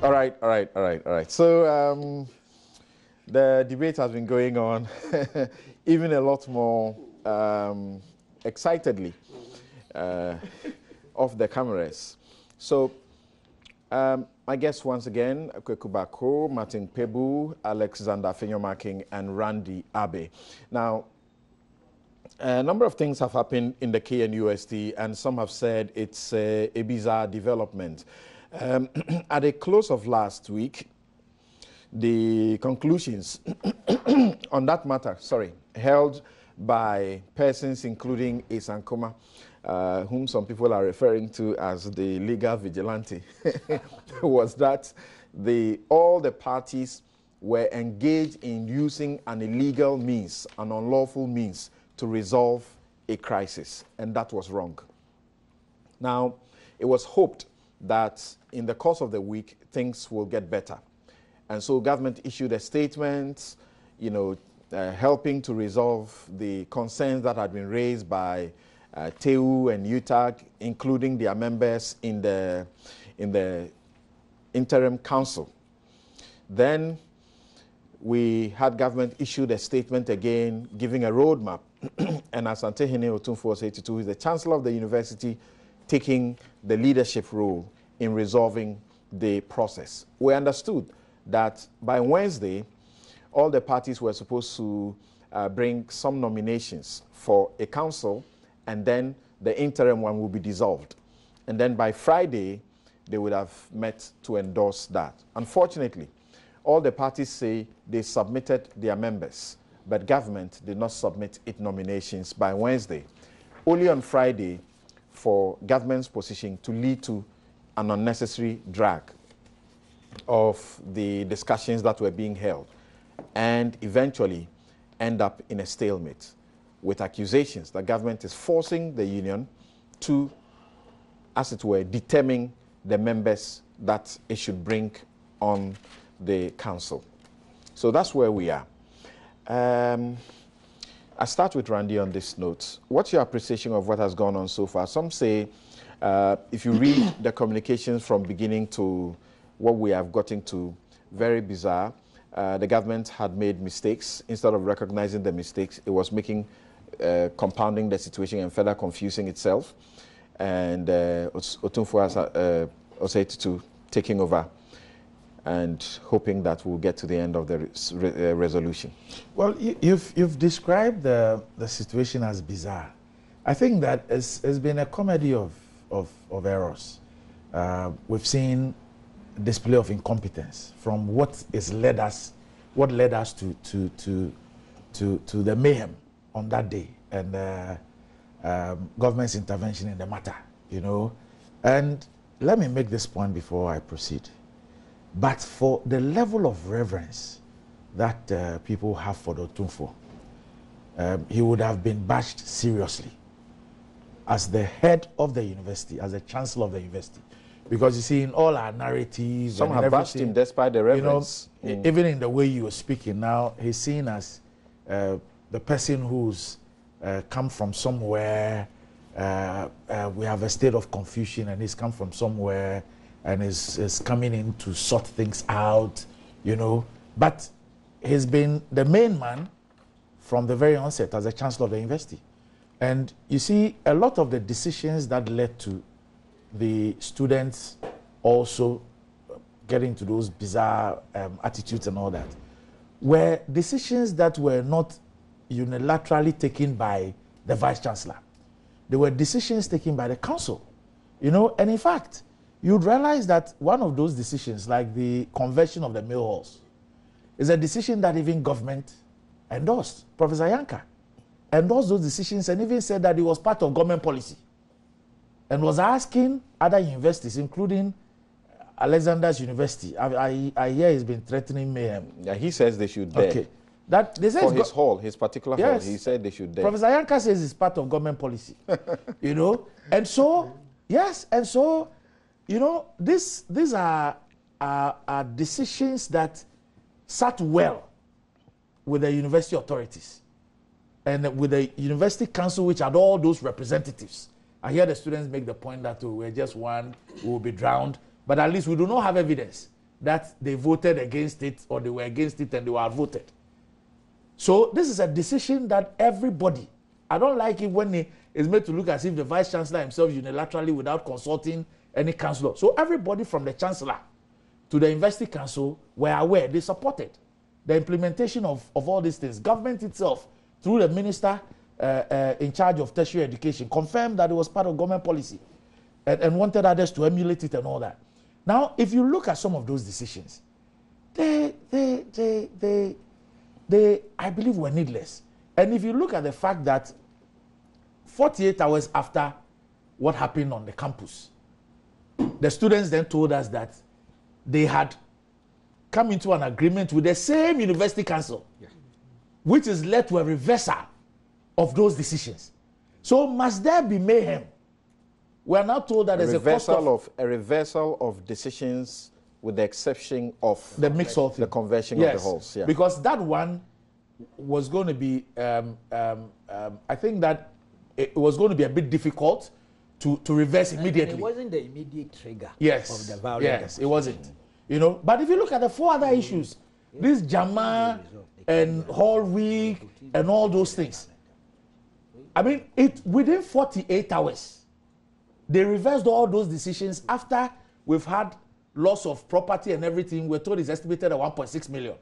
All right, all right, all right, all right. So um, the debate has been going on, even a lot more um, excitedly uh, off the cameras. So um, my guests once again, Kweku Baako, Martin Kpebu, Alexander Afenyo-Markin and Randy Abbey. Now, a number of things have happened in the KNUST, and some have said it's a bizarre development. Um, at the close of last week, the conclusions on that matter, sorry, held by persons including Ace Ankomah, uh, whom some people are referring to as the legal vigilante, was that the, all the parties were engaged in using an illegal means, an unlawful means, to resolve a crisis, and that was wrong. Now, it was hoped that in the course of the week, things will get better. And so government issued a statement, you know, uh, helping to resolve the concerns that had been raised by uh, TEU and UTAG, including their members in the, in the interim council. Then we had government issued a statement again giving a roadmap. and Asante Hene Otumfuo 82, who is the chancellor of the university, taking the leadership role in resolving the process. We understood that by Wednesday, all the parties were supposed to uh, bring some nominations for a council, and then the interim one will be dissolved. And then by Friday, they would have met to endorse that. Unfortunately, all the parties say they submitted their members, but government did not submit its nominations by Wednesday. Only on Friday for government's position to lead to an unnecessary drag of the discussions that were being held and eventually end up in a stalemate with accusations that government is forcing the union to, as it were, determine the members that it should bring on the council. So that's where we are. Um, I start with Randy on this note. What's your appreciation of what has gone on so far? Some say, uh, if you read the communications from beginning to what we have gotten to, very bizarre. Uh, the government had made mistakes. Instead of recognizing the mistakes, it was making, uh, compounding the situation and further confusing itself. And uh, Otumfuo has uh, to taking over and hoping that we'll get to the end of the re uh, resolution. Well, you've, you've described the, the situation as bizarre. I think that it's, it's been a comedy of, of, of errors. Uh, we've seen display of incompetence from what is led us, what led us to, to, to, to, to the mayhem on that day and uh, um, government's intervention in the matter, you know. And let me make this point before I proceed. But for the level of reverence that uh, people have for the Otumfuo, um, he would have been bashed seriously as the head of the university, as the chancellor of the university. Because you see, in all our narratives, some have bashed him despite the reverence. You know, mm. even in the way you are speaking now, he's seen as uh, the person who's uh, come from somewhere. Uh, uh we have a state of confusion, and he's come from somewhere and is, is coming in to sort things out, you know. But he's been the main man from the very onset as a chancellor of the university. And you see, a lot of the decisions that led to the students also getting to those bizarre um, attitudes and all that were decisions that were not unilaterally taken by the vice chancellor. They were decisions taken by the council, you know. And in fact, you'd realize that one of those decisions, like the conversion of the mill halls, is a decision that even government endorsed. Professor Yankah endorsed those decisions and even said that it was part of government policy and was asking other universities, including Alexander's University. I, I, I hear he's been threatening mayhem. Um, yeah, he says they should dare. Okay. That they say For his hall, his particular yes. hall, he said they should dare. Professor Yankah says it's part of government policy. you know? And so, yes, and so, you know, this, these are, are, are decisions that sat well with the university authorities and with the university council, which had all those representatives. I hear the students make the point that oh, we're just one, we will be drowned. But at least we do not have evidence that they voted against it or they were against it and they were outvoted. So this is a decision that everybody, I don't like it when it is made to look as if the vice chancellor himself unilaterally without consulting any councillor. So everybody from the chancellor to the university council were aware, they supported the implementation of, of all these things. Government itself, through the minister uh, uh, in charge of tertiary education, confirmed that it was part of government policy and, and wanted others to emulate it and all that. Now, if you look at some of those decisions, they, they, they, they, they, I believe, were needless. And if you look at the fact that 48 hours after what happened on the campus, the students then told us that they had come into an agreement with the same university council, yeah. which has led to a reversal of those decisions. So must there be mayhem? We are now told that a there's a cost of, of, a reversal of decisions with the exception of the mix of the conversion yes, of the halls. Yeah. Because that one was going to be, um, um, um, I think that it was going to be a bit difficult to, to reverse immediately. And it wasn't the immediate trigger yes. of the violence. Yes, it wasn't. You know, but if you look at the four other issues, this JAMA and Hall Week and all those things, I mean, it within 48 hours, they reversed all those decisions after we've had loss of property and everything. We're told it's estimated at 1.6 million,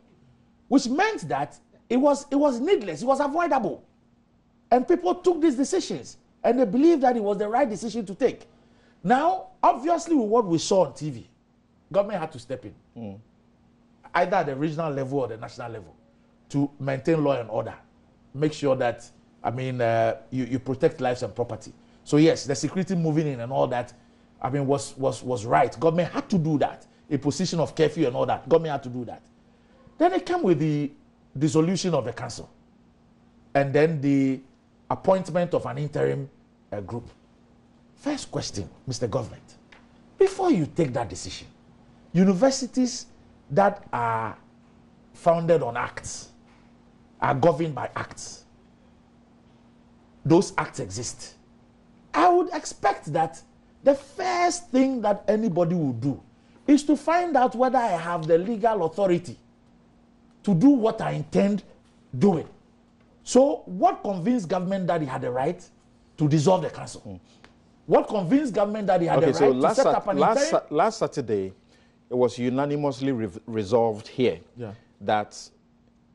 which meant that it was it was needless, it was avoidable, and people took these decisions and they believed that it was the right decision to take. Now, obviously, with what we saw on TV, government had to step in, mm. either at the regional level or the national level, to maintain law and order, make sure that I mean uh, you, you protect lives and property. So yes, the security moving in and all that, I mean was was was right. Government had to do that. A position of curfew and all that. Government had to do that. Then it came with the dissolution of the council, and then the appointment of an interim uh, group. First question, Mr. Government, before you take that decision, universities that are founded on acts are governed by acts. Those acts exist. I would expect that the first thing that anybody would do is to find out whether I have the legal authority to do what I intend doing. So, what convinced government that he had the right to dissolve the council? Mm. What convinced government that he had okay, the right so to set up an last, sa last Saturday, it was unanimously re resolved here yeah. that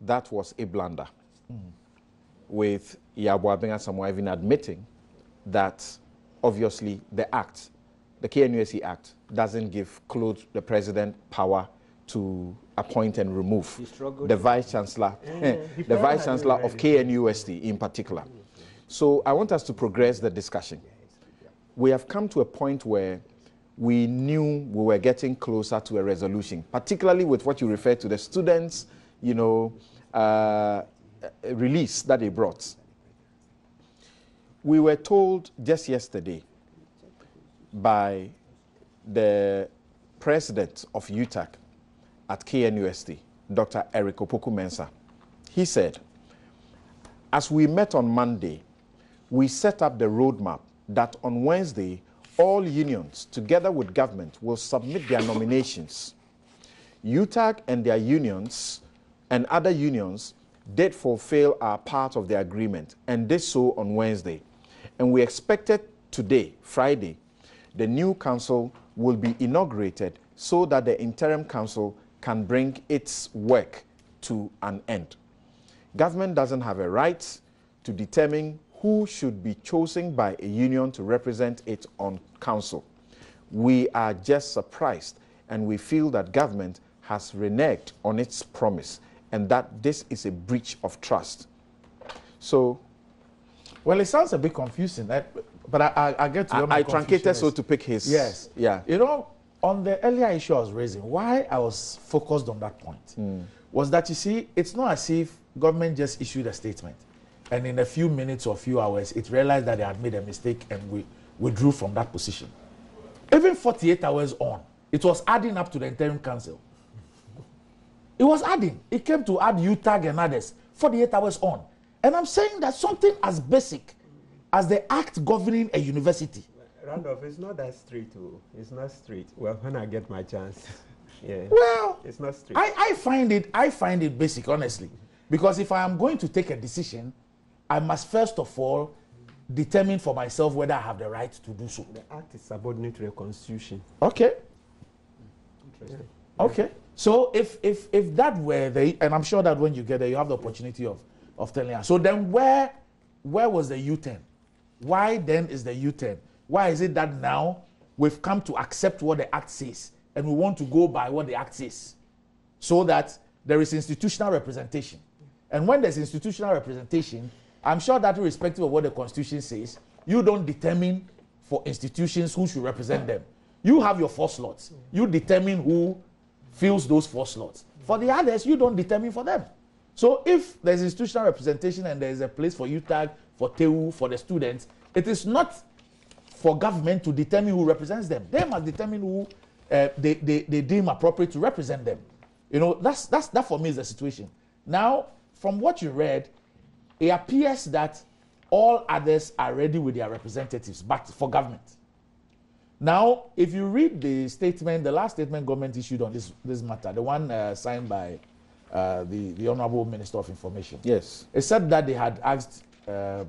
that was a blunder, mm. with Yaw Buaben Asamoa even admitting that obviously the act, the KNUST Act, doesn't give Claude, the president, power to appoint and remove the vice chancellor, mm. the vice chancellor of KNUST in particular. So I want us to progress the discussion. We have come to a point where we knew we were getting closer to a resolution, particularly with what you referred to the students, you know, uh, release that they brought. We were told just yesterday by the president of UTAG at KNUST, Dr. Eric Opoku Mensah. He said, as we met on Monday, we set up the roadmap that on Wednesday all unions, together with government, will submit their nominations. UTAG and their unions and other unions did fulfill our part of the agreement and did so on Wednesday. And we expected today, Friday, the new council will be inaugurated so that the interim council can bring its work to an end. Government doesn't have a right to determine who should be chosen by a union to represent it on council. We are just surprised and we feel that government has reneged on its promise and that this is a breach of trust. So, well, it sounds a bit confusing, that, but I, I, I get to I, I truncated so to pick his. Yes. Yeah. You know, on the earlier issue I was raising, why I was focused on that point mm. was that you see, it's not as if government just issued a statement and in a few minutes or few hours, it realized that they had made a mistake and we withdrew from that position. Even 48 hours on, it was adding up to the interim council. It was adding. It came to add UTAG and others 48 hours on. And I'm saying that something as basic as the act governing a university. Randolph, it's not that straight. Too. Oh. It's not straight. Well, when I get my chance. Yeah. Well, it's not strict. I, I find it I find it basic, honestly. Because if I am going to take a decision, I must first of all determine for myself whether I have the right to do so. the act is subordinate to the constitution. Okay. Interesting. Okay. So if if if that were the and I'm sure that when you get there you have the opportunity of of telling us. So then where where was the U-turn? Why then is the U-turn? Why is it that now we've come to accept what the act says and we want to go by what the act says? So that there is institutional representation. And when there's institutional representation, I'm sure that irrespective of what the constitution says, you don't determine for institutions who should represent them. You have your four slots. You determine who fills those four slots. For the others, you don't determine for them. So if there's institutional representation and there's a place for UTAG, for TEU, for the students, it is not for government to determine who represents them. They must determine who uh, they, they, they deem appropriate to represent them. You know, that's, that's, that for me is the situation. Now, from what you read, it appears that all others are ready with their representatives, but for government. Now, if you read the statement, the last statement government issued on this, this matter, the one uh, signed by uh, the, the Honorable Minister of Information, Yes. it said that they had asked uh,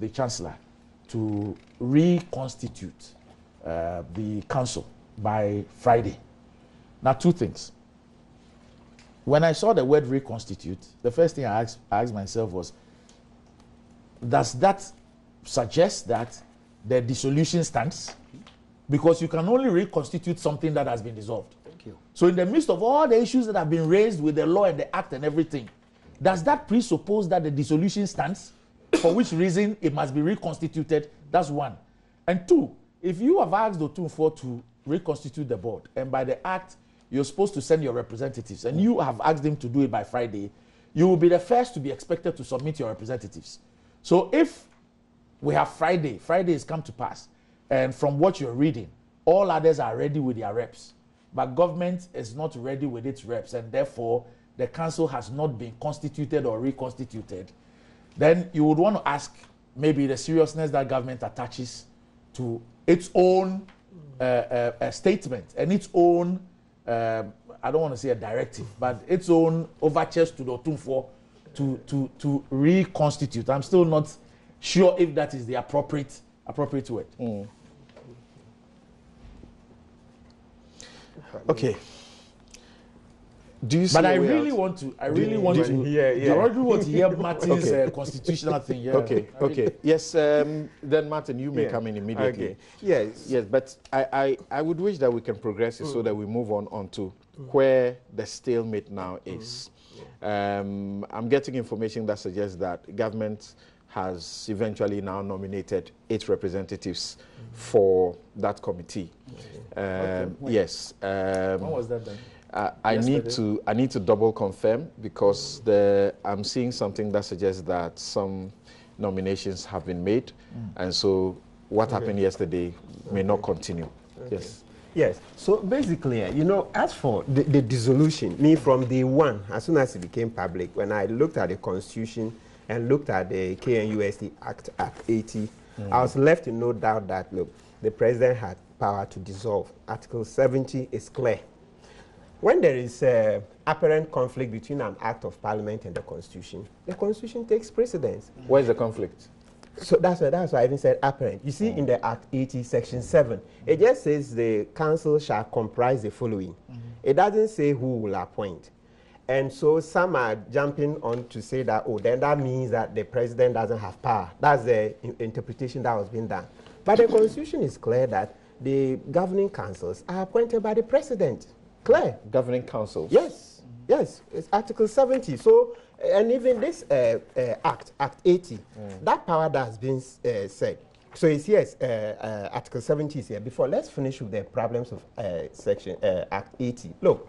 the Chancellor to reconstitute uh, the council by Friday. Now, two things. When I saw the word reconstitute, the first thing I asked, I asked myself was, does that suggest that the dissolution stands? Because you can only reconstitute something that has been dissolved. Thank you. So, in the midst of all the issues that have been raised with the law and the act and everything, does that presuppose that the dissolution stands? For which reason it must be reconstituted? That's one. And two, if you have asked Otumfuo to reconstitute the board, and by the act you're supposed to send your representatives, and you have asked them to do it by Friday, you will be the first to be expected to submit your representatives. So if we have Friday, Friday has come to pass, and from what you're reading, all others are ready with their reps, but government is not ready with its reps, and therefore the council has not been constituted or reconstituted, then you would want to ask maybe the seriousness that government attaches to its own uh, uh, statement and its own, um, I don't want to say a directive, but its own overtures to the Otunfo to, to, to reconstitute. I'm still not sure if that is the appropriate, appropriate word. Okay. Do you But I really out? want to. I really you- want do to. Yeah, yeah. I really want to hear Martin's Okay. uh, constitutional thing. Yeah. Okay, really- okay. Yes, um, then Martin, you may Yeah. come in immediately. Okay. Yes. Yes, but I, I, I would wish that we can progress it so that we move on, on to where the stalemate now is. Um, I'm getting information that suggests that government has eventually now nominated eight representatives for that committee. Um, when? yes. Um, When was that done? I, I need to I need to double confirm because the I'm seeing something that suggests that some nominations have been made, and so what happened yesterday may not continue. Yes. Yes. So basically, eh, you know, as for the, the dissolution, me from day one, as soon as it became public, when I looked at the Constitution and looked at the KNUST Act, Act 80, I was left in no doubt that, look, the president had power to dissolve. Article 70 is clear. When there is uh, apparent conflict between an act of parliament and the Constitution, the Constitution takes precedence. Where's the conflict? So that's why, that's why I even said apparent. You see, in the Act 80, Section 7, it just says the council shall comprise the following. It doesn't say who will appoint. And so some are jumping on to say that, oh, then that means that the president doesn't have power. That's the interpretation that was being done. But the Constitution is clear that the governing councils are appointed by the president. Clear. Governing councils. Yes, yes, it's Article 70. So, and even this uh, uh, Act, Act 80, that power that has been uh, said. So it's yes, uh, uh, Article 70 is here. Before, let's finish with the problems of uh, Section uh, Act 80. Look,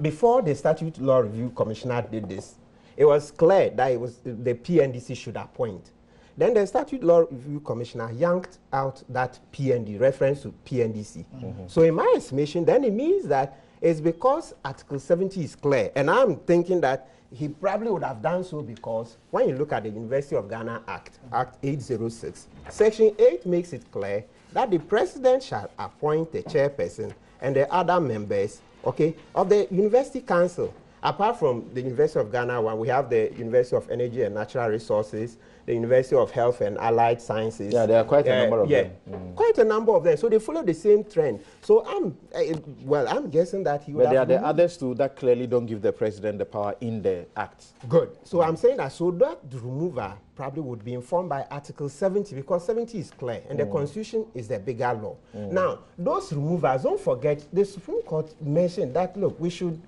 before the Statute Law Review Commissioner did this, it was clear that it was the PNDC should appoint. Then the Statute Law Review Commissioner yanked out that PND reference to PNDC. So in my estimation, then it means that it's because Article 70 is clear, and I'm thinking that he probably would have done so because when you look at the University of Ghana Act, Act 806, Section 8 makes it clear that the president shall appoint the chairperson and the other members, okay, of the university council. Apart from the University of Ghana one, we have the University of Energy and Natural Resources, the University of Health and Allied Sciences. Yeah, there are quite a Uh, number of yeah, them. Mm. quite a number of them. So they follow the same trend. So I'm, uh, well, I'm guessing that he would But there are the others too that clearly don't give the president the power in the act. Good. So I'm saying that so that remover probably would be informed by Article 70 because 70 is clear and the Constitution is the bigger law. Now, those removers, don't forget, the Supreme Court mentioned that look, we should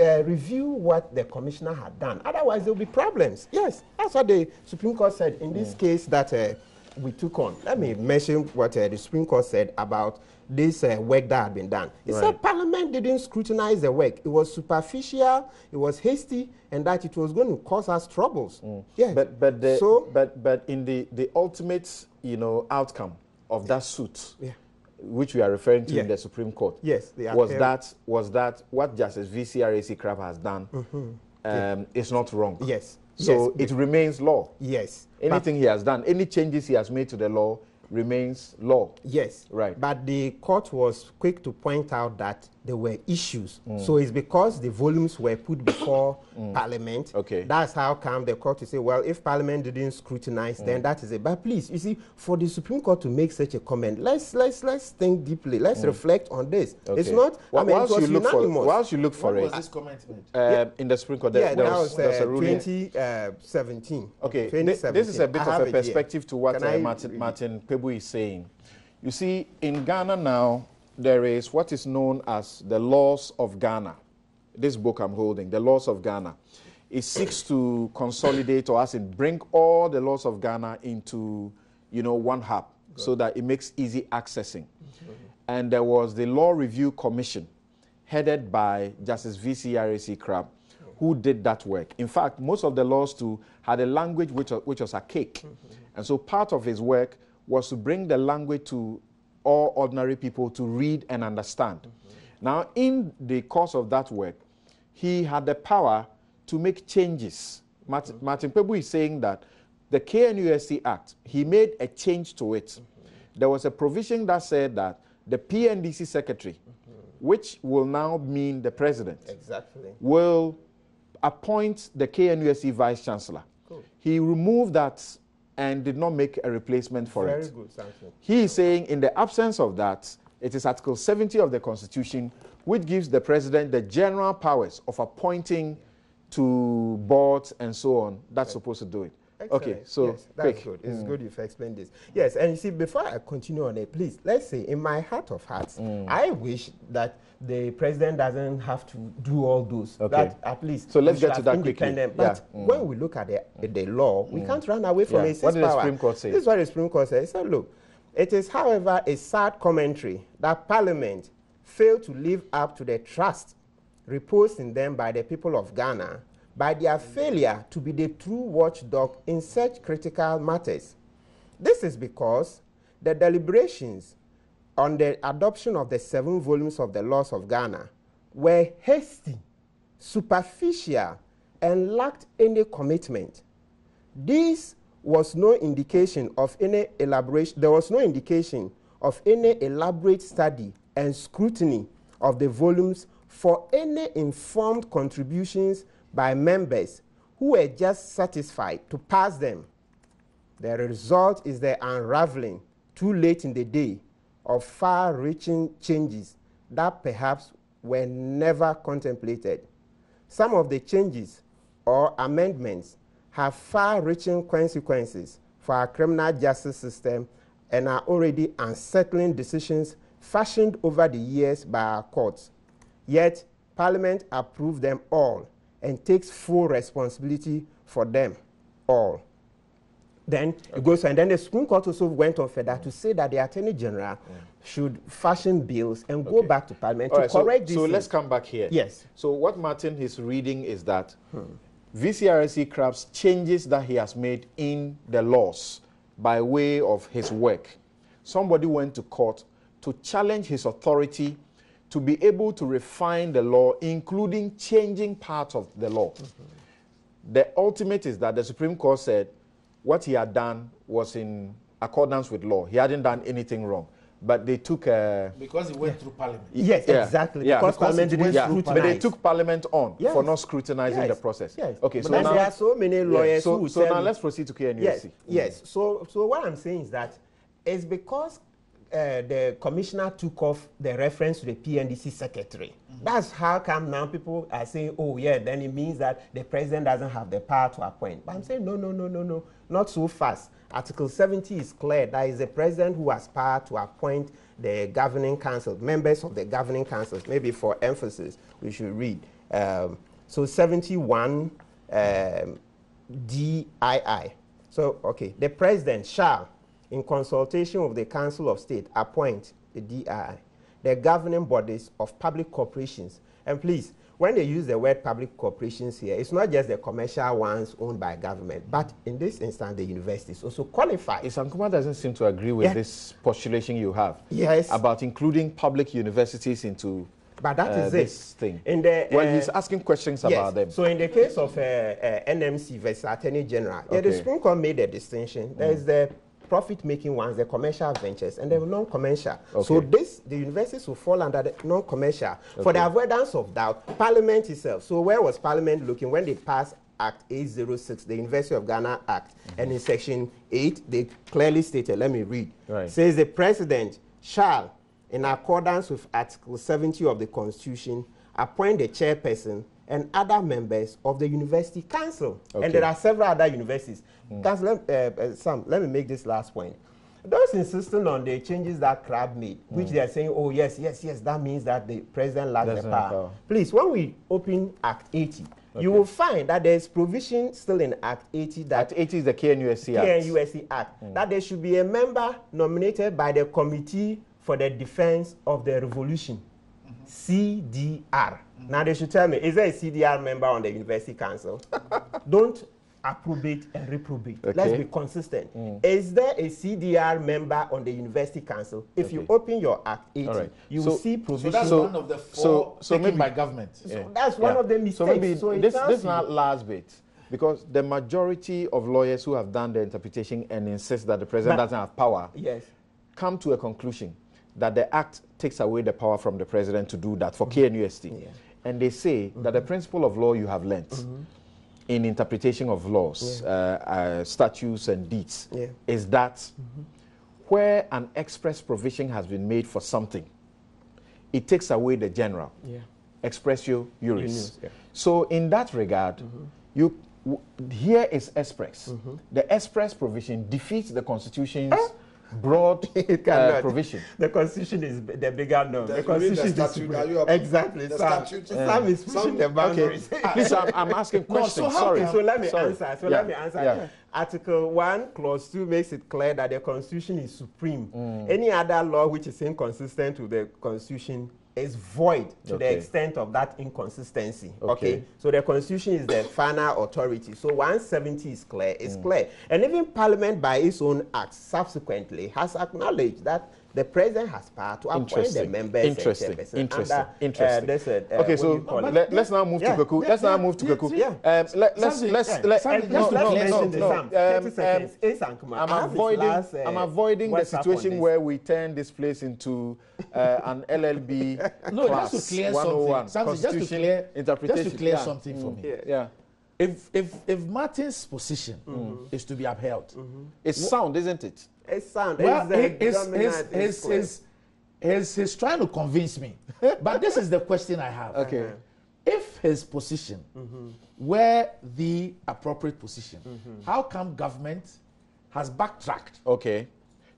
uh, review what the commissioner had done. Otherwise, there will be problems. Yes, that's what the Supreme Court said in this case that uh, we took on. Let me mention what uh, the Supreme Court said about this uh, work that had been done. It Right. said Parliament didn't scrutinize the work. It was superficial, it was hasty, and that it was going to cause us troubles. Yes. But but the, so but but in the the ultimate you know outcome of that suit, Yeah. Which we are referring to Yeah. in the Supreme Court, Yes, was that was that what Justice V.C.R.A.C. Crab has done um, is not wrong. Yes. So Yes. it remains law. yes, But- Anything he has done, any changes he has made to the law remains law. Yes. Right. But the court was quick to point out that there were issues. Mm. So it's because the volumes were put before Parliament. Okay. That's how come the court to say, well, if Parliament didn't scrutinize, Mm. then that is it. But please, you see, for the Supreme Court to make such a comment, let's let's let's think deeply. Let's reflect on this. It's Mm. Not. Wha- I mean, it whilst was you look for unanimous. whilst you look for When it was this comment made? um, in the Supreme Court, there, yeah, there that was, was there was uh, a ruling. 2017. Okay, thi- this is a bit I of a it here. perspective to what uh, I Martin, read? Martin Kpebu is saying. You see, in Ghana now, there is what is known as the laws of Ghana. This book I'm holding, the laws of Ghana. It seeks to consolidate or as in bring all the laws of Ghana into, you know, one hub so that it makes easy accessing. Mm-hmm. And there was the Law Review Commission headed by Justice V.C. R.A.C. Crabbe, who did that work. In fact, most of the laws too had a language which, which was archaic. Mm-hmm. And so part of his work was to bring the language to all ordinary people to read and understand. Now, in the course of that work, he had the power to make changes. Martin, mm-hmm. Martin Kpebu is saying that the KNUST Act, he made a change to it. Mm-hmm. There was a provision that said that the PNDC secretary, mm-hmm. which will now mean the president, Exactly. will appoint the KNUST vice chancellor. He removed that and did not make a replacement for Very it. good. He is saying, in the absence of that, it is Article 70 of the Constitution which gives the president the general powers of appointing to boards and so on. That's supposed to do it. Okay, Excellent. so yes, that's quick. good. It's good you've explained this. Yes, and you see, before I continue on it, please, let's say, in my heart of hearts, Mm. I wish that the president doesn't have to do all those. Okay. That at least. So let's get to that quickly. independent. Yeah. But when we look at the, the law, we can't run away from Yeah. it. What did the power. Supreme Court say? This is what the Supreme Court said. It said, look, it is, however, a sad commentary that Parliament failed to live up to the trust reposed in them by the people of Ghana by their failure to be the true watchdog in such critical matters. This is because the deliberations on the adoption of the seven volumes of the laws of Ghana were hasty, superficial, and lacked any commitment. This was no indication of any elaboration, there was no indication of any elaborate study and scrutiny of the volumes for any informed contributions by members who were just satisfied to pass them. The result is the unraveling, too late in the day, of far reaching changes that perhaps were never contemplated. Some of the changes or amendments have far reaching consequences for our criminal justice system and are already unsettling decisions fashioned over the years by our courts. Yet, Parliament approved them all and takes full responsibility for them all. Then it goes, and then the Supreme Court also went on further to say that the Attorney General mm. should fashion bills and go back to Parliament All to right, so, correct so things. let's come back here. Yes. So what Martin is reading is that hmm. VCRC Crabbe's changes that he has made in the laws by way of his work. Somebody went to court to challenge his authority to be able to refine the law, including changing parts of the law. The ultimate is that the Supreme Court said what he had done was in accordance with law. He hadn't done anything wrong. but they took. Uh, Because it went through parliament. Yes, Yeah, exactly. yeah. Because, Because Parliament it didn't yeah, through but they scrutinize. took Parliament on Yes. for not scrutinizing Yes, the process. Yes. Okay, but so now there are so many yeah, lawyers so, who so now let's proceed to KNUSC. Yes, yes. So, so what I'm saying is that it's because uh, the commissioner took off the reference to the PNDC secretary. That's how come now people are saying, oh yeah, then it means that the president doesn't have the power to appoint. But I'm saying no, no, no, no, no, not so fast. Article 70 is clear. That is the president who has power to appoint the governing council, members of the governing council. Maybe for emphasis, we should read. Um, so 71 um, DII. So, okay, the president shall, in consultation with the Council of State, appoint the DII, the governing bodies of public corporations. And please, when they use the word public corporations here, it's not just the commercial ones owned by government, but in this instance, the universities also qualify. Ace Ankomah doesn't seem to agree with Yeah. this postulation you have Yes. about including public universities into But that uh, is this it. thing. In the, well, uh, he's asking questions Yes. about them. So in the case of uh, uh, NMC versus Attorney General, yeah, the Supreme Court made a distinction. There's the profit-making ones, the commercial ventures, and the non-commercial. So this, the universities will fall under the non-commercial. For the avoidance of doubt, Parliament itself. So where was Parliament looking when they passed Act 806, the University of Ghana Act, mm-hmm. and in Section 8, they clearly stated, let me read, Right. says the President shall, in accordance with Article 70 of the Constitution, appoint the chairperson and other members of the university council. Okay. And there are several other universities. Council, let- uh, uh, Sam, let me make this last point. Those insisting on the changes that Crabbe made, which they are saying, oh, yes, yes, yes, that means that the president lacks the power. power. Please, when we open Act 80, you will find that there is provision still in Act 80 that Act 80 is the KNUST Act. KNUST Act that there should be a member nominated by the Committee for the Defense of the Revolution, CDR. Now they should tell me, is there a CDR member on the University Council? Don't approbate and reprobate. Let's be consistent. Mm. Is there a CDR member on the University Council? If you open your Act 80, All right. you So- will see So that's So- one of the four so- so taken maybe- by government. Yeah. that's one Yeah. of the mistakes. So maybe So this, tells this you- not last bit, because the majority of lawyers who have done the interpretation and insist that the president But- doesn't have power Yes. come to a conclusion that the act takes away the power from the president to do that for KNUST. Yeah. And they say that the mm-hmm. principle of law you have learnt mm-hmm. In interpretation of laws, uh, uh, statutes, and deeds Yeah. is that where an express provision has been made for something, it takes away the general Yeah. expressio juris. Yeah. So in that regard, you w- here is express. The express provision defeats the constitution's broad It uh, provision. The constitution is the bigger norm. The- The the constitution is statute, supreme. are you exactly. the Sam, statute? Sam is pushing Some- the boundaries. Please, I'm, I'm asking No, so questions. Sorry. So let me Sorry. answer. So Yeah, let me answer. yeah. Article 1, Clause 2 makes it clear that the Constitution is supreme. Mm. Any other law which is inconsistent with the Constitution is void to the Okay. extent of that inconsistency. Okay. Okay. So the Constitution is the final authority. So 170 is clear. It's Mm. clear. And even Parliament, by its own acts, subsequently has acknowledged that the president has power to appoint the members Interesting. and chairperson Interesting. under, uh, Interesting. this, uh, uh, okay, so let, us now move Yeah. to Kuku. Yeah, Let's now move to yeah, Kuku. yeah. Um, let, let's let's let, Something, no, no, let's no, no, the. Sam. 30 Um, um, Ace Ankomah. I I'm avoiding. last, uh, I'm avoiding the situation where we turn this place into uh, an LLB No, class just to clear 101 something. Something just to clear, interpretation. just to clear something for me. Yeah. Yeah, If if if Martin's position is to be upheld, it's sound, isn't it? It's sound. well, it's the his, it's his, clear. his, his, he's trying to convince me. but this is the question I have. Okay. If his position were the appropriate position, how come government has backtracked? Okay.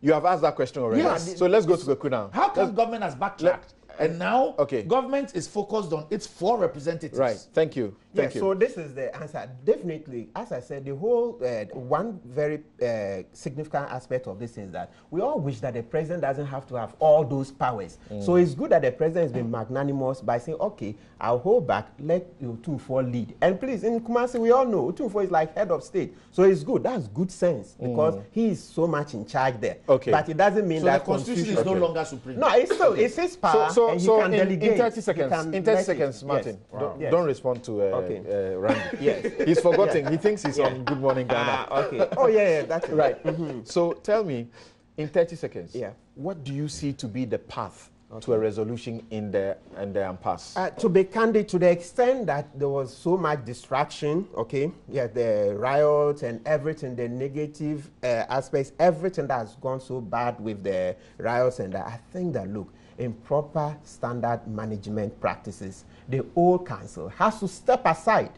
You have asked that question already. Yes. So let's go to Kuku now. How come government has backtracked? and now okay. government is focused on its four representatives. Right. Thank you. Thank yeah, you. so this is the answer. Definitely, as I said, the whole uh, one very uh, significant aspect of this is that we all wish that the president doesn't have to have all those powers. Mm. So it's good that the president has been magnanimous by saying, okay, I'll hold back, let Otunfo lead. And please, in Kumasi, we all know Otunfo is like head of state. So it's good. That's good sense because he is so much in charge there. Mm. Okay. But it doesn't mean So that the constitution is no Okay. longer supreme. No, it's still it's his power. so, so, and he so can in, delegate. in 30 He seconds, in 30 let it. seconds, Martin, Yes. don't, Yes. don't respond to uh, Okay. uh, Randy. Yes. He's forgotten. He thinks he's on Good Morning Ghana. Ah, okay. Oh yeah, yeah, that's right. Mm-hmm. So tell me, in 30 seconds, Yeah. what do you see to be the path to a resolution in the, in the impasse? Uh, to be candid, to the extent that there was so much distraction, okay, yeah, the riots and everything, the negative uh, aspects, everything that has gone so bad with the riots, and that, I think that look, improper standard management practices, the old council has to step aside.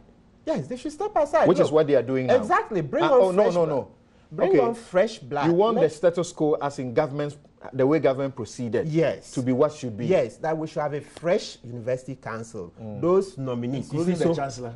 Yes, they should step aside. Which is Look, what they are doing now. Exactly. Bring Ah, on oh, no, fresh no, blood. no. Bring Okay. on fresh blood. You want the Let's- status quo as in government, the way government proceeded Yes. to be what should be. Yes, that we should have a fresh university council. Mm. Those nominees. including the so- chancellor.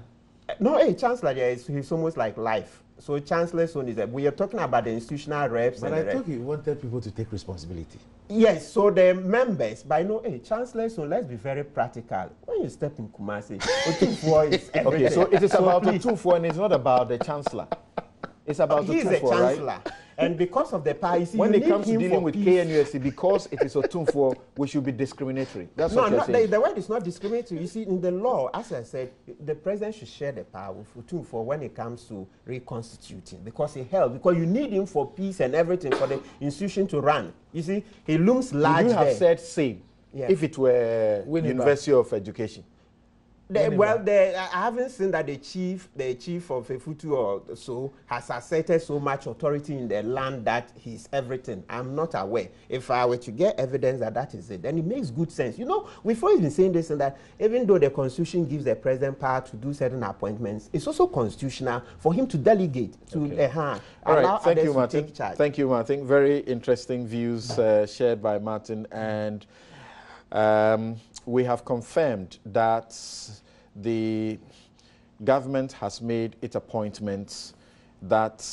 No, hey, Chancellor, yeah, he's, he's almost like life. So Chancellor's own is that we are talking about the institutional reps. But and I the thought you wanted people to take responsibility. Yes, so the members, I know, hey, Chancellor, so let's be very practical. When you step in Kumasi, Otunfuo is Okay, everything. so it is about the please, two for, and it's not about the chancellor. It's about the He's two a for, chancellor. right? And because of the power, you see, When you it comes to dealing with peace. KNUSC, because it is Otumfuo, we should be discriminatory. That's No, what you're not, the, saying. the word is not discriminatory. You see, in the law, as I said, the president should share the power with Utumfo when it comes to reconstituting because he helped. Because you need him for peace and everything for the institution to run. You see, he looms large you have there. said same Yeah. if it were Winneba. University of Education? The- well, the, I haven't seen that the chief, the chief of Efutu or so, has asserted so much authority in the land that he's everything. I'm not aware. If I were to get evidence that that is it, then it makes good sense. You know, we've always been saying this and that. Even though the constitution gives the president power to do certain appointments, it's also constitutional for him to delegate to Okay. uh, hand, All right, thank you, Martin. Thank you, Martin. Very interesting views uh, shared by Martin, and um, we have confirmed that the government has made its appointments that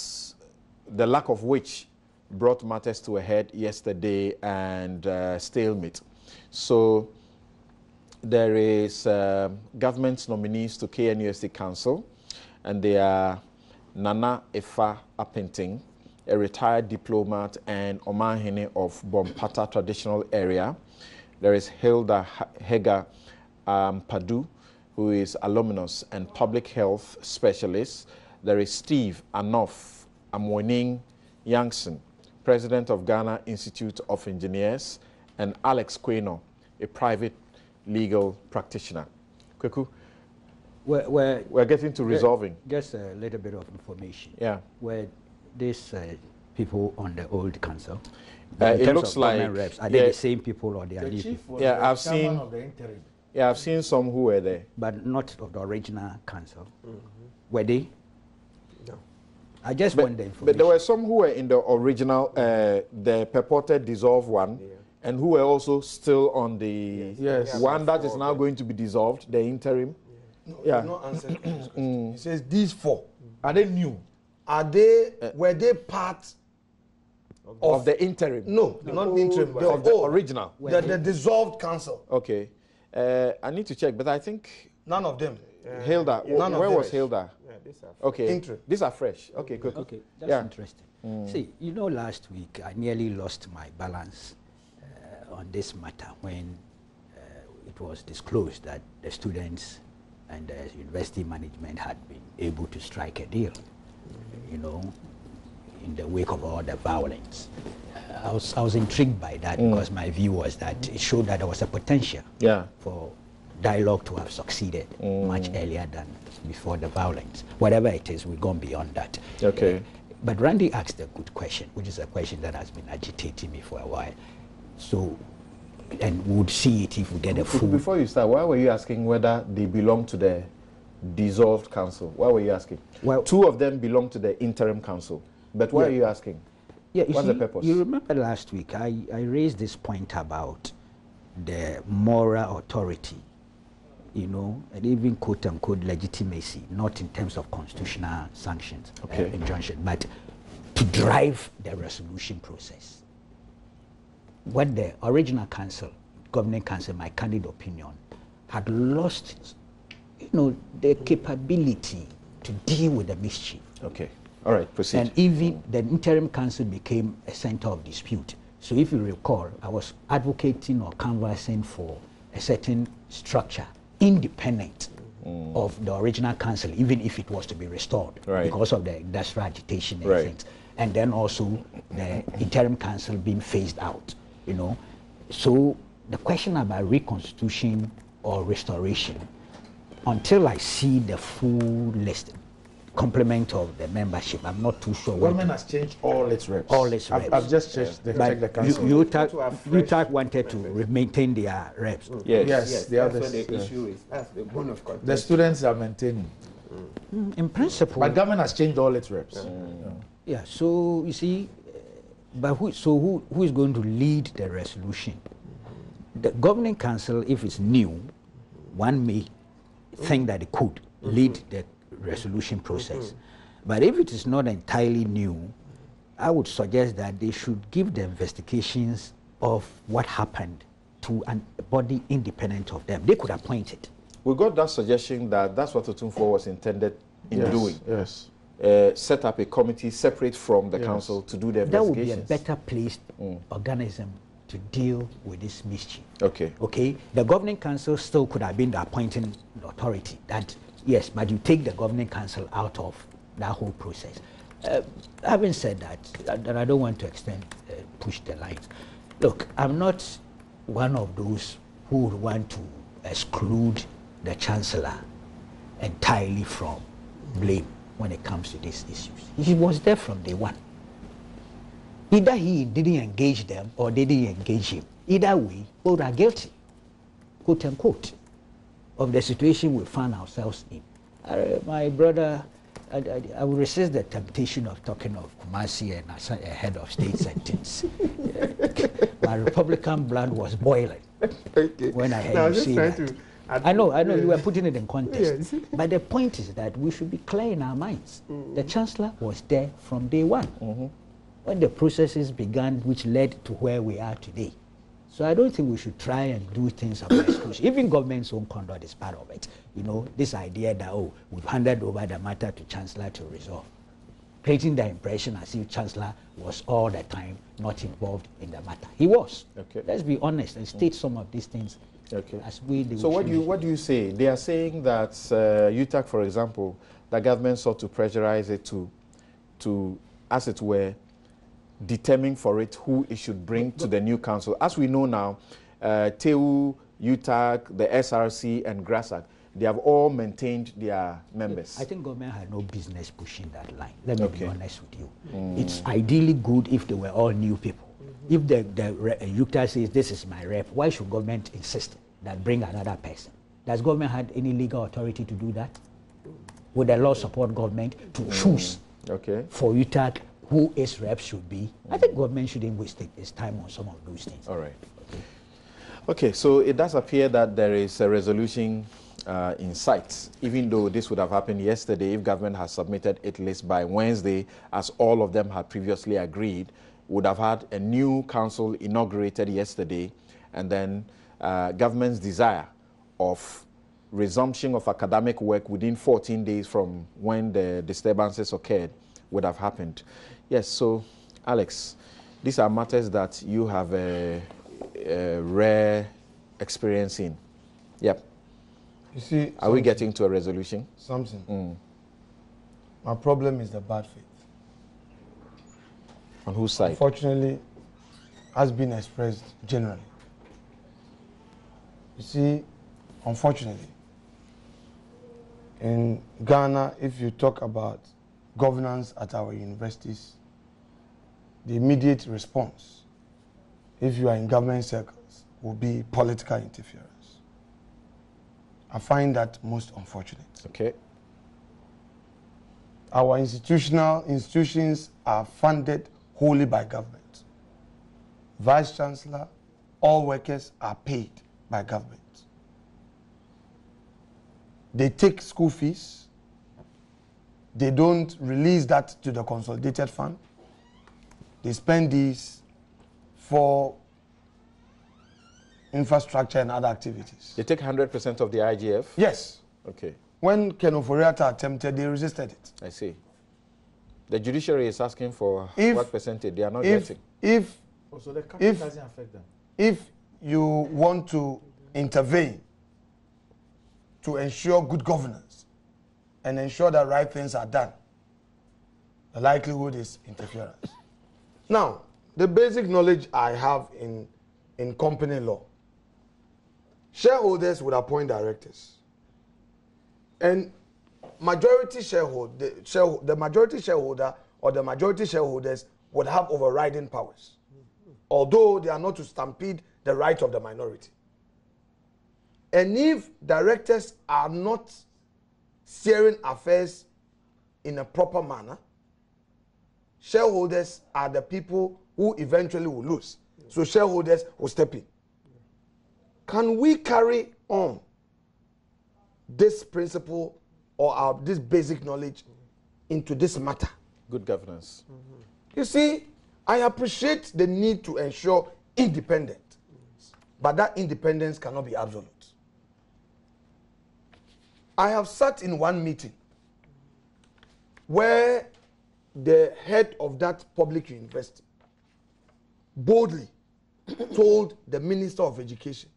the lack of which brought matters to a head yesterday and uh, stalemate. So there is um government nominees to KNUST Council, and they are Nana Efa Apinting, a retired diplomat and Omanhene of Bompata traditional area. There is Hilda Hega um, Padu, who is alumnus and public health specialist. There is Steve Anoff Amwoning Youngson, president of Ghana Institute of Engineers, and Alex Queno, a private legal practitioner. Kweku, Where, where we're getting to resolving. just a little bit of information. Yeah. Where these uh, people on the old council, Uh, it looks like- reps, are they the same people or they are The new chief people? was Yeah, the I've seen- of the interim. Yeah, I've seen some who were there. But not of the original council. Were they? No. I just But, want the information. but there were some who were in the original, uh, the purported dissolved one, and who were also still on the Yes. one that is now going to be dissolved, the interim. No, Yeah. you've not answered this. He says these four Are they new? are they were they part Of the interim. no, not the interim the, Of the old, original. the, the dissolved council Okay. Uh, I need to check, but I think none of them Hilda, wh- none of where them. was Hilda? Yeah, these are Okay. Interim. These are fresh. Okay, quick. Okay, that's Yeah. interesting. See, you know, last week I nearly lost my balance uh, on this matter when uh, it was disclosed that the students and the university management had been able to strike a deal, you know, in the wake of all the violence. Uh, I, was, I was intrigued by that because my view was that it showed that there was a potential Yeah. for dialogue to have succeeded much earlier than before the violence. Whatever it is, we've gone beyond that. Okay. Uh, but Randy asked a good question, which is a question that has been agitating me for a while. So, and we'll see it if we get a full. Before you start, why were you asking whether they belong to the dissolved council? Why were you asking? Well- Two of them belong to the interim council. But why Yeah. are you asking? Yeah, you What's see, the purpose? You remember last week I, I raised this point about the moral authority, you know, and even quote unquote legitimacy, not in terms of constitutional sanctions, uh, Okay. injunction, but to drive the resolution process. What the original council, governing council, my candid opinion, had lost, you know, the capability to deal with the mischief. Okay. All right, proceed. And even the interim council became a center of dispute. So if you recall, I was advocating or canvassing for a certain structure independent mm. of the original council, even if it was to be restored Right. because of the industrial agitation and Right. things. and then also the interim council being phased out. You know, so the question about reconstitution or restoration, until I see the full list, complement of the membership, I'm not too sure. where Government has changed all its reps. All its I've, reps. I've just checked, the, checked the But council. U- UTAG, To UTAG wanted to re- maintain their reps. Yes. Yes. the that's others, what the yeah. issue is. That's the bone of contention. the students are maintaining. In principle, But government has changed all its reps. Yeah, so you see, uh, but who, so who, who is going to lead the resolution? The governing council, if it's new, one may think that it could lead the resolution process. But if it is not entirely new, I would suggest that they should give the investigations of what happened to an- a body independent of them. They could appoint it. We got that suggestion that that's what Otumfuo was intended in yes, doing. Yes. Uh, set up a committee separate from the Yes. council to do the That would be a better placed organism to deal with this mischief. Okay. Okay, the governing council still could have been the appointing authority. That yes, but you take the governing council out of that whole process. Uh, having said that, and I don't want to extend, uh, push the lines. Look, I'm not one of those who would want to exclude the chancellor entirely from blame when it comes to these issues. He was there from day one. Either he didn't engage them or they didn't engage him. Either way, both are guilty, quote unquote, of the situation we found ourselves in. Uh, my brother, I, I, I will resist the temptation of talking of Kumasi and as a head of state sentence. My Republican blood was boiling Okay. when I heard No, you say that. to I know, I know, you were putting it in context. Yes. But the point is that we should be clear in our minds. The chancellor was there from day one, when the processes began, which led to where we are today. So I don't think we should try and do things about exclusion. Even government's own conduct is part of it. You know, this idea that oh, we've handed over the matter to chancellor to resolve, creating the impression as if chancellor was all the time not involved in the matter. He was. Okay. Let's be honest and state some of these things Okay. as we. do. So what do you what do you say? They are saying that uh, UTAG, for example, the government sought to pressurize it to, to, as it were, determine for it who it should bring to the new council. As we know now, uh, TEU, UTAG, the SRC, and GRASAG, they have all maintained their members. I think government had no business pushing that line. Let me Okay. be honest with you. It's ideally good if they were all new people. If the, the uh, says this is my rep, why should government insist that bring another person? Does government have any legal authority to do that? Would the law support government to choose Okay. for UTAG who its rep should be? I think government shouldn't waste its time on some of those things. All right. Okay, so it does appear that there is a resolution uh, in sight, even though this would have happened yesterday if government has submitted its list by Wednesday, as all of them had previously agreed, would have had a new council inaugurated yesterday, and then uh, government's desire of resumption of academic work within 14 days from when the disturbances occurred would have happened. Yes, so Alex, these are matters that you have a, a rare experience in. Yep. You see, Are we getting to a resolution? something? Mm. My problem is the bad faith. On whose side? Unfortunately, has been expressed generally. You see, unfortunately, in Ghana, if you talk about governance at our universities, the immediate response, if you are in government circles, will be political interference. I find that most unfortunate. Okay. Our institutional institutions are funded wholly by government. Vice Chancellor, all workers are paid by government. They take school fees. They don't release that to the consolidated fund. They spend these for infrastructure and other activities. They take 100% of the IGF? Yes. Okay, When Ken Ofori-Atta attempted, they resisted it. I see. The judiciary is asking for If- what percentage they are not If, getting. if Oh, so the cut If- doesn't affect them. if you want to intervene to ensure good governance and ensure that right things are done, the likelihood is interference. Now, the basic knowledge I have in, in company law, shareholders would appoint directors. And majority shareholder, the, shareholder, the majority shareholder or the majority shareholders would have overriding powers, although they are not to stampede the right of the minority. And if directors are not steering affairs in a proper manner, shareholders are the people who eventually will lose. So shareholders will step in. Can we carry on this principle or our, this basic knowledge into this matter? Good governance. You see, I appreciate the need to ensure independence, but that independence cannot be absolute. I have sat in one meeting where the head of that public university boldly told the Minister of Education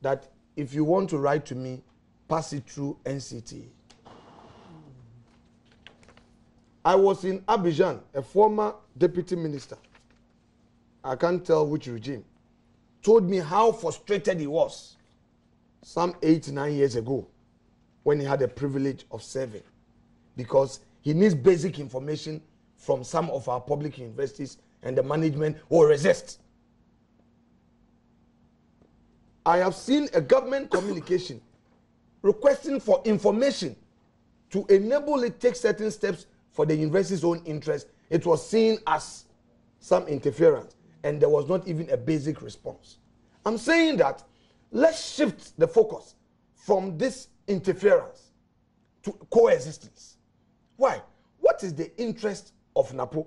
that if you want to write to me, pass it through NCT. I was in Abidjan, a former deputy minister. I can't tell which regime. Told me how frustrated he was some eight, nine years ago when he had the privilege of serving because he needs basic information from some of our public universities and the management will resist. I have seen a government communication requesting for information to enable it take certain steps for the university's own interest. It was seen as some interference and there was not even a basic response. I'm saying that let's shift the focus from this interference to coexistence. Why? What is the interest of NAPO?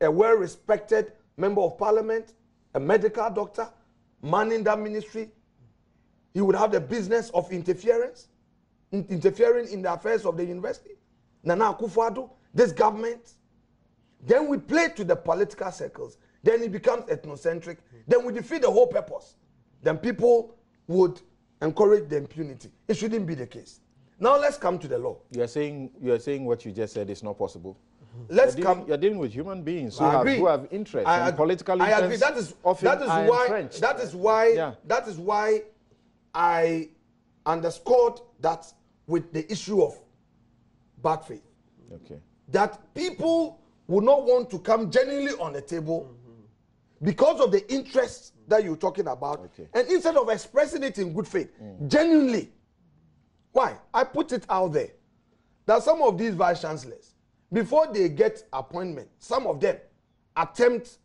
A well respected member of parliament, a medical doctor, man in that ministry. He would have the business of interference, in interfering in the affairs of the university. Nana Akufo-Addo, this government. Then we play to the political circles. Then it becomes ethnocentric. Then we defeat the whole purpose. Then people would encourage the impunity. It shouldn't be the case. Now let's come to the law. You are saying you are saying what you just said is not possible. Let's you're come. Dealing, you're dealing with human beings who, I have, who have interest I and political I interests. agree. That is often that is why entrenched. that is why Yeah. that is why I underscored that with the issue of bad faith. Okay. That people would not want to come genuinely on the table because of the interests that you're talking about. Okay. And instead of expressing it in good faith, genuinely. Why? I put it out there that some of these vice chancellors, before they get appointment, some of them attempt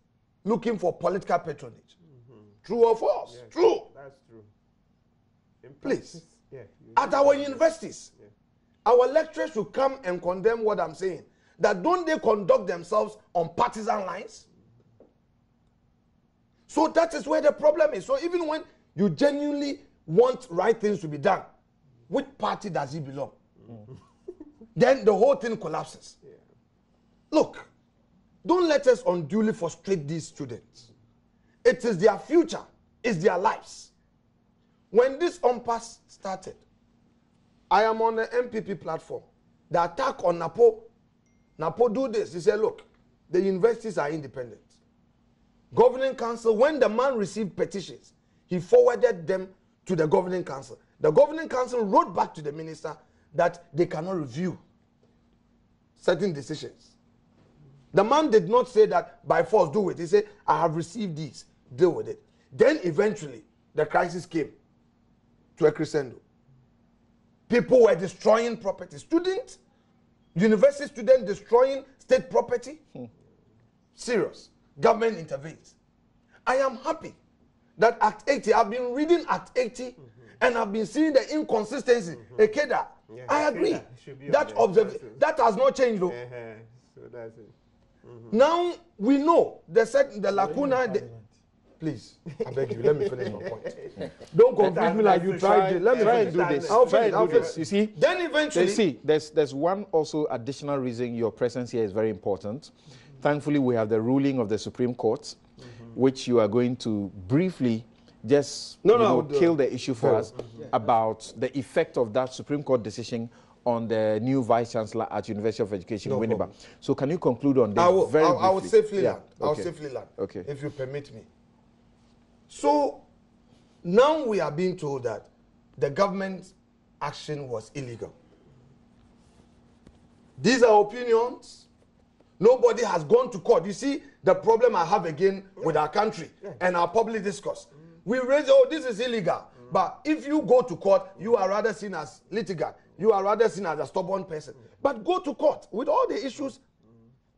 looking for political patronage. True or false? True. That's true. In Please. Yeah. At our universities, our lecturers should come and condemn what I'm saying. That don't they conduct themselves on partisan lines? So that is where the problem is. So even when you genuinely want right things to be done, which party does he belong? Mm. then the whole thing collapses. Look, don't let us unduly frustrate these students. It is their future, it's their lives. When this UMPAS started, I am on the NPP platform. The attack on Napo, Napo do this. He said, look, the universities are independent. Governing council, when the man received petitions, he forwarded them to the governing council. The governing council wrote back to the minister that they cannot review certain decisions. The man did not say that by force do it. He said, I have received these, deal with it. Then eventually, the crisis came to a crescendo. People were destroying property. Students, university students destroying state property. Serious. Government intervenes. I am happy that Act 80, I've been reading Act 80 and I've been seeing the inconsistency. Ekeda, Yeah, I agree. That observ- that has not changed though. Uh-huh. So that's it. Now we know the set the lacuna. The, please, I beg you, let me finish my point. Don't confuse me like you tried. to- Let me Try and do this. I'll Try and do this. You see, Then eventually, Then see, there's there's one also additional reason your presence here is very important. Thankfully, we have the ruling of the Supreme Court, which you are going to briefly just No, no, know, I'll uh, kill the issue for us mm-hmm. about the effect of that Supreme Court decision on the new vice chancellor at University of Education, No Winneba. problem. So can you conclude on this I will, very I, I will briefly? safely Yeah, land. I will okay. safely land. Okay. If you permit me. So now we are being told that the government action was illegal. These are opinions. Nobody has gone to court. You see the problem I have again with our country and our public discourse. We raise, oh, this is illegal. But if you go to court, you are rather seen as litigant. You are rather seen as a stubborn person. But go to court with all the issues.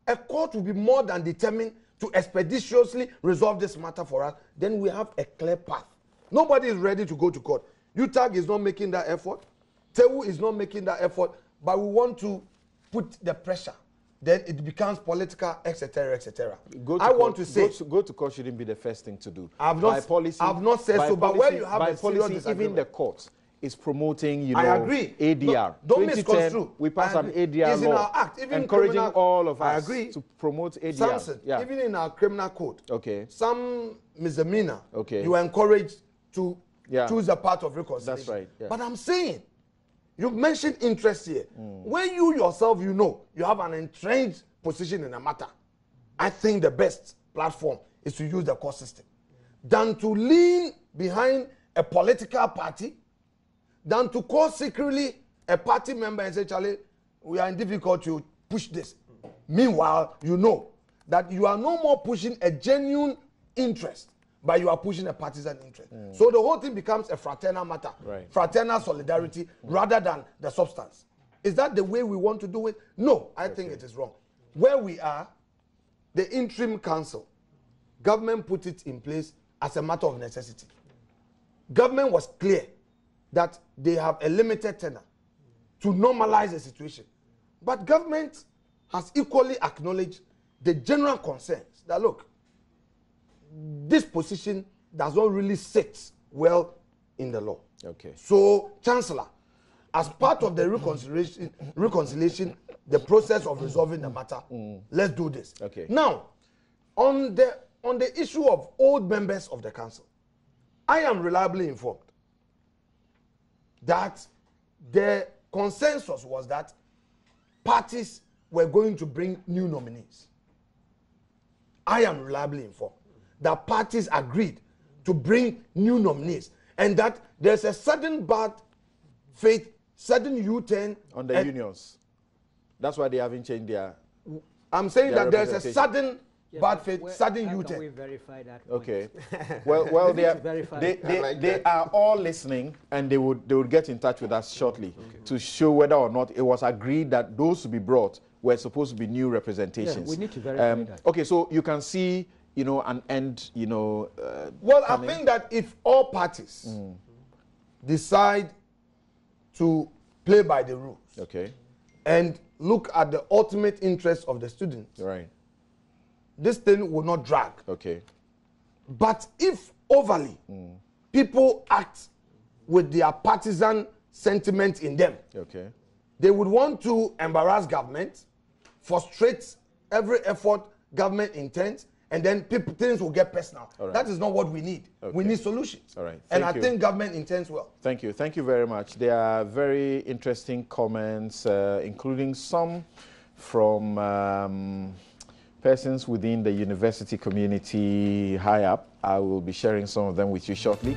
A court will be more than determined to expeditiously resolve this matter for us. Then we have a clear path. Nobody is ready to go to court. UTAG is not making that effort. TEU is not making that effort. But we want to put the pressure. Then it becomes political, etc., etc. I court, want to say go to, go to court shouldn't be the first thing to do. I've not by policy, I've not said so, but where you have by a policy, even the court is promoting, you know, I agree. ADR. No, don't 2010, misconstrue. We passed an. ADR It's in law our act, even encouraging criminal- all of us I agree. to promote ADR. Samson, yeah. even in our criminal code, Okay. some misdemeanor, Okay. you are encouraged to Yeah. choose a part of reconciliation. That's right, yeah. But I'm saying, you mentioned interest here. Mm. When you yourself, you know, you have an entrenched position in a matter, I think the best platform is to use the court system than to lean behind a political party, than to call secretly a party member and say, Charlie, we are in difficulty to push this. Meanwhile, you know that you are no more pushing a genuine interest, but you are pushing a partisan interest. So the whole thing becomes a fraternal matter, Right. fraternal solidarity rather than the substance. Is that the way we want to do it? No, I think it is wrong. Where we are, the interim council, government put it in place as a matter of necessity. Government was clear that they have a limited tenure to normalize the situation. But government has equally acknowledged the general concerns that look, this position does not really sit well in the law. Okay. So, Chancellor, as part of the reconciliation, reconciliation, the process of resolving the matter, let's do this. Okay. Now, on the on the issue of old members of the council, I am reliably informed that the consensus was that parties were going to bring new nominees. I am reliably informed that parties agreed to bring new nominees and that there's a sudden bad faith, sudden U-turn. on the and unions. That's why they haven't changed their. I'm saying their that there's a sudden Yeah, bad faith, where- sudden how can we U-turn. verify that? point? Okay. well, well, they are, they, they, like they are all listening, and they would they would get in touch with us shortly to show whether or not it was agreed that those to be brought were supposed to be new representations. we need to verify um, that. Okay, so you can see, you know, an end, you know. Uh, Well, I coming. think that if all parties decide to play by the rules Okay. and look at the ultimate interest of the students, Right. this thing will not drag. Okay. But if overly people act with their partisan sentiment in them, Okay. they would want to embarrass government, frustrate every effort government intends, and then people, things will get personal. Right. That is not what we need. We need solutions. All right. And I you. think government intends well. Thank you. Thank you very much. There are very interesting comments, uh, including some from um, persons within the university community high up. I will be sharing some of them with you shortly.